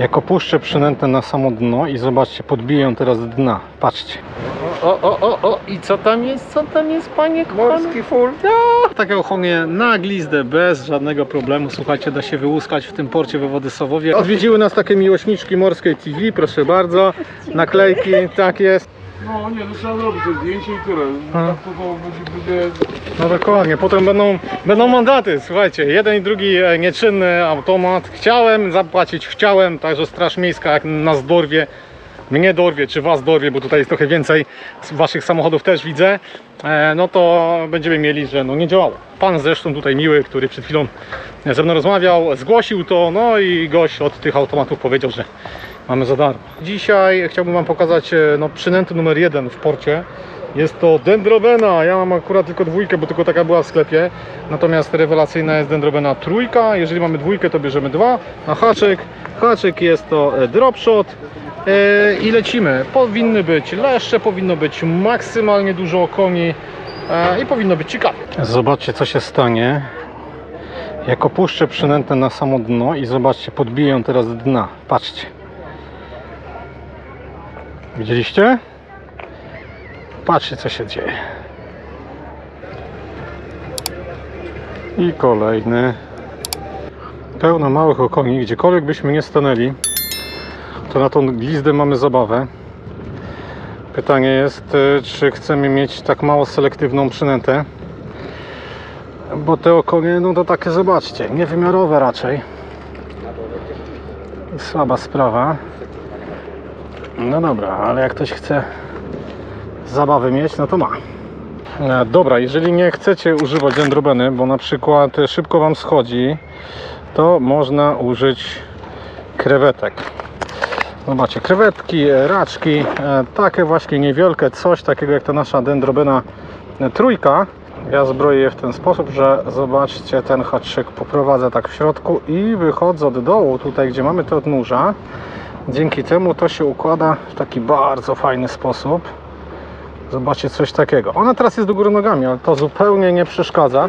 Jak opuszczę przynętę na samo dno i zobaczcie, podbiję ją teraz dna. Patrzcie. O, o, o, o, i co tam jest? Co tam jest, panie kochany? Morski full. Takie ochonie na glizdę bez żadnego problemu. Słuchajcie, da się wyłuskać w tym porcie we Wodysowowie. Odwiedziły nas takie miłośniczki morskiej TV, proszę bardzo. Naklejki, tak jest. No nie, to trzeba zrobić to zdjęcie i tyle. A. Tak to, będzie, będzie... No dokładnie, potem będą, będą mandaty, słuchajcie, jeden i drugi e, nieczynny automat. Chciałem zapłacić, chciałem, także Straż Miejska jak nas dorwie, mnie dorwie, czy was dorwie, bo tutaj jest trochę więcej waszych samochodów też widzę, e, no to będziemy mieli, że no nie działało. Pan zresztą tutaj miły, który przed chwilą ze mną rozmawiał, zgłosił to, no i gość od tych automatów powiedział, że mamy za darmo. Dzisiaj chciałbym wam pokazać e, no, przynętę numer jeden w porcie. Jest to Dendrobena. Ja mam akurat tylko dwójkę, bo tylko taka była w sklepie. Natomiast rewelacyjna jest Dendrobena trójka. Jeżeli mamy dwójkę, to bierzemy dwa. A haczyk, haczyk jest to e, dropshot. E, I lecimy. Powinny być leszcze, powinno być maksymalnie dużo koni i powinno być ciekawe. Zobaczcie, co się stanie. Jak opuszczę przynętę na samo dno i zobaczcie, podbiję ją teraz dna. Patrzcie. Widzieliście? Patrzcie co się dzieje. I kolejny. Pełno małych okoni. Gdziekolwiek byśmy nie stanęli, to na tą glizdę mamy zabawę. Pytanie jest, e, czy chcemy mieć tak mało selektywną przynętę. Bo te okonie, no to takie zobaczcie, niewymiarowe raczej. Słaba sprawa. No dobra, ale jak ktoś chce zabawy mieć, no to ma. E, Dobra, jeżeli nie chcecie używać dendrobeny, bo na przykład szybko Wam schodzi, to można użyć krewetek. Zobaczcie, krewetki, raczki, e, takie właśnie niewielkie, coś takiego jak ta nasza dendrobena e, trójka. Ja zbroję je w ten sposób, że zobaczcie, ten haczyk poprowadzę tak w środku i wychodzę od dołu, tutaj gdzie mamy te odnóża. Dzięki temu to się układa w taki bardzo fajny sposób. Zobaczcie coś takiego. Ona teraz jest do góry nogami, ale to zupełnie nie przeszkadza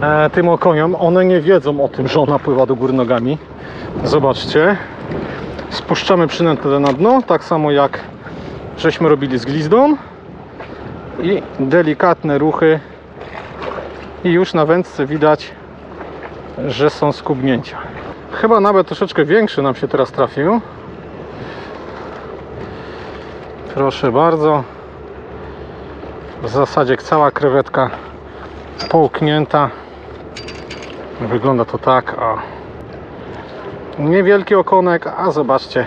e, tym okoniom. One nie wiedzą o tym, że ona pływa do góry nogami. Zobaczcie. Spuszczamy przynętę na dno, tak samo jak żeśmy robili z glizdą. I delikatne ruchy. I już na wędce widać, że są skubnięcia. Chyba nawet troszeczkę większy nam się teraz trafił. Proszę bardzo. W zasadzie cała krewetka połknięta. Wygląda to tak, a niewielki okonek, a zobaczcie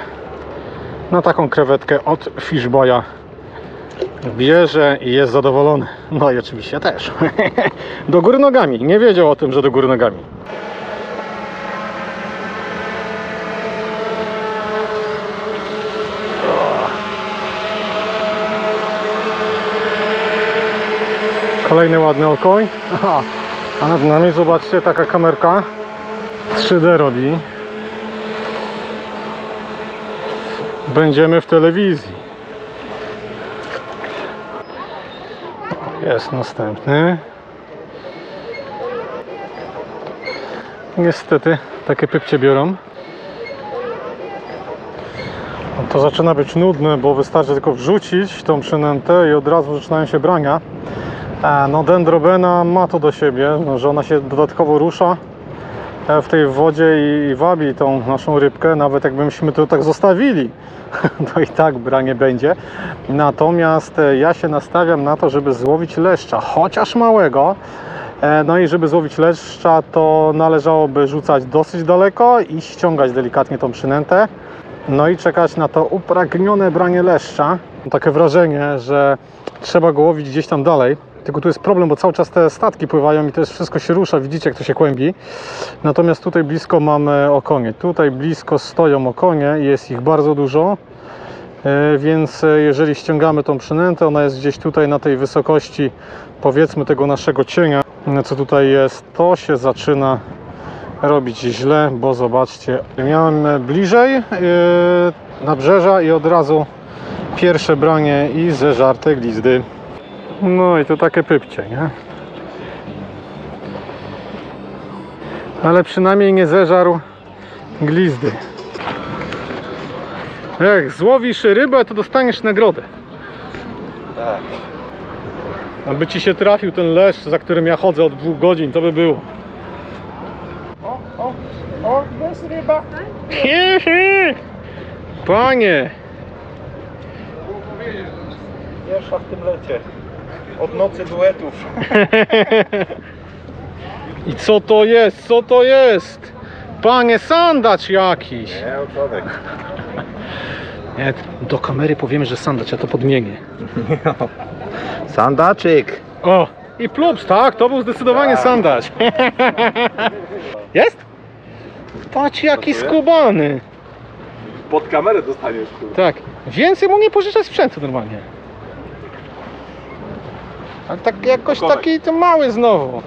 na taką krewetkę od Fishboya bierze i jest zadowolony. No i oczywiście też. do góry nogami. Nie wiedział o tym, że do góry nogami. Kolejny ładny okoń. Aha. A nad nami zobaczcie taka kamerka 3D robi. Będziemy w telewizji. Jest następny. Niestety takie pypcie biorą. No To zaczyna być nudne, bo wystarczy tylko wrzucić tą przynętę i od razu zaczynają się brania. No dendrobena ma to do siebie, no, że ona się dodatkowo rusza e, w tej wodzie i, i wabi tą naszą rybkę, nawet jakbyśmy to tak zostawili, to i tak branie będzie. Natomiast e, ja się nastawiam na to, żeby złowić leszcza, chociaż małego. E, No i żeby złowić leszcza, to należałoby rzucać dosyć daleko i ściągać delikatnie tą przynętę. No i czekać na to upragnione branie leszcza. Mam takie wrażenie, że trzeba go łowić gdzieś tam dalej. Tylko tu jest problem, bo cały czas te statki pływają i też wszystko się rusza. Widzicie, jak to się kłębi. Natomiast tutaj blisko mamy okonie. Tutaj blisko stoją okonie i jest ich bardzo dużo. E, Więc e, jeżeli ściągamy tą przynętę, ona jest gdzieś tutaj na tej wysokości, powiedzmy tego naszego cienia, e, co tutaj jest, to się zaczyna robić źle, bo zobaczcie, miałem bliżej nabrzeża i od razu pierwsze branie i zeżarte glizdy. No i to takie pypcie, nie? Ale przynajmniej nie zeżarł glizdy. Jak złowisz rybę, to dostaniesz nagrodę. Tak. Aby ci się trafił ten leszcz, za którym ja chodzę od dwóch godzin, to by było. O, o, o, jest ryba. Panie! Pierwsza w tym lecie. Od nocy duetów. I co to jest? Co to jest? Panie, sandacz jakiś! Nie, oczodek. Nie, do kamery powiemy, że sandacz, ja to podmienię. Sandaczyk. O! I plups, tak? To był zdecydowanie Tak. sandacz. Jest? Patrz jaki skubany. Pod kamerę dostaniesz, kurde. Tak. Więcej mu nie pożyczać sprzętu normalnie. Ale tak jakoś Konek. taki to mały znowu.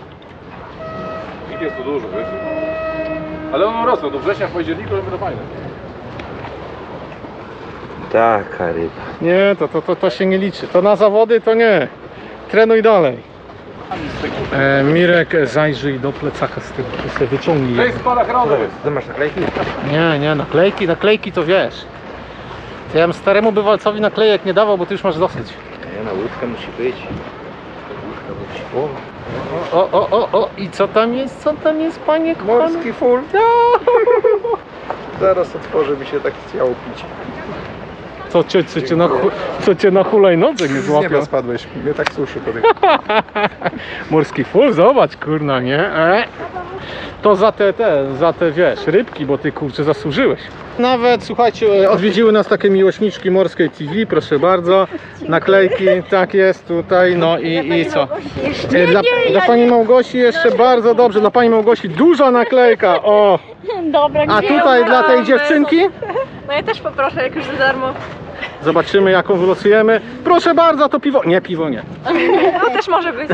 Ich jest tu dużo, wiesz? Ale one rosną, do września, w październiku, żeby to fajne. Taka ryba. Nie, to, to, to, to się nie liczy. To na zawody to nie. Trenuj dalej. E, Mirek, zajrzyj do plecaka z tym, ty sobie wyciągnij. To je. jest spadachrony. Ty masz naklejki? Nie, nie, naklejki, naklejki to wiesz. To ja bym staremu bywalcowi naklejek nie dawał, bo ty już masz dosyć. Nie, na łódkę musi być. O, O, o, o, o, i co tam jest, co tam jest, panie kochany? Morski full. No. Zaraz otworzy mi się tak chciało pić. Co cię, co cię, na, hu- co cię na hulajnodze nie Z spadłeś. Mnie tak suszy to Morski full, zobacz, kurna, nie? E? To za te, te, za te, wiesz, rybki, bo ty, kurczę, zasłużyłeś. Nawet, słuchajcie, e, odwiedziły nas takie miłośniczki Morskiej TV, proszę bardzo. Naklejki, tak jest tutaj, no i, i co? E, Dla, dla pani Małgosi jeszcze bardzo dobrze, dla pani Małgosi duża naklejka, o! Dobra, A tutaj dla tej dziewczynki No ja też poproszę, jak już za darmo. zobaczymy jaką wylosujemy. Proszę bardzo, to piwo, nie, piwo nie. No też może być.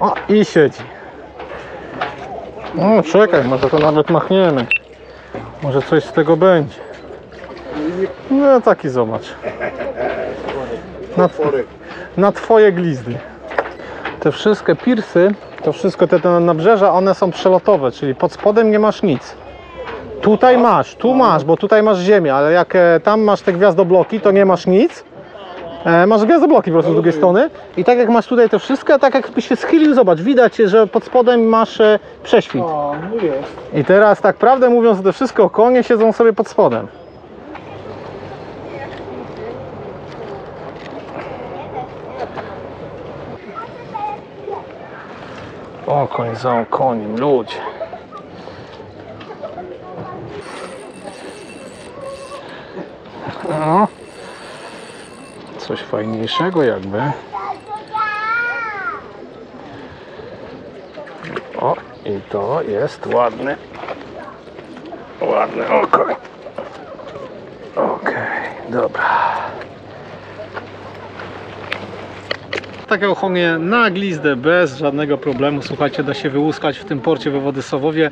O, i siedzi. O, czekaj, może to nawet machniemy. Może coś z tego będzie. No taki zobacz. Na, na twoje glizdy. Te wszystkie pirsy, to wszystko te, te nabrzeża, one są przelotowe, czyli pod spodem nie masz nic. Tutaj masz, tu masz, bo tutaj masz ziemię, ale jak e, tam masz te gwiazdobloki, to nie masz nic. E, masz gwiazdobloki po prostu z drugiej strony. I tak jak masz tutaj te wszystkie, tak jakbyś się schylił, zobacz, widać, że pod spodem masz e, prześwit. A, no jest. I teraz tak prawdę mówiąc, te wszystkie okonie siedzą sobie pod spodem. Okoń za okoniem, ludzie. Fajniejszego jakby. O, i to jest ładny. Ładny okoń. Okej, dobra. Takie ochonie na glizdę bez żadnego problemu. Słuchajcie, da się wyłuskać w tym porcie we Wodysowowie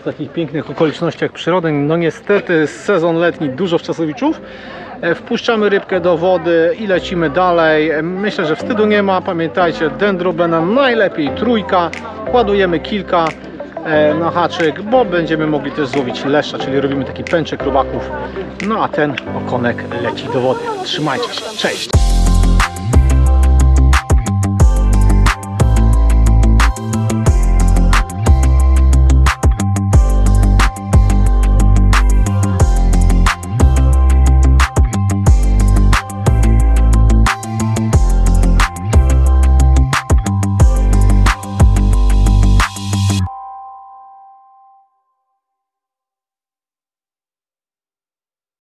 w takich pięknych okolicznościach przyrody. No niestety sezon letni dużo wczasowiczów. E, Wpuszczamy rybkę do wody i lecimy dalej. E, Myślę, że wstydu nie ma. Pamiętajcie, dendrobena najlepiej trójka. Ładujemy kilka e, na haczyk, bo będziemy mogli też złowić leszcza, czyli robimy taki pęczek robaków. No a ten okonek leci do wody. Trzymajcie się, cześć!